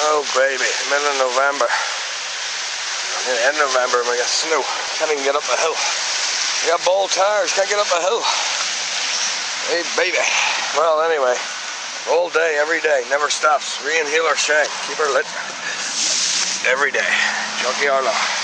Oh baby, middle of November. In end of November we got snow. Can't even get up a hill. We got bald tires, can't get up a hill. Hey baby. Well anyway, all day, every day, never stops. Re-inhale our shank, keep her lit. Every day. Junkie Arlo.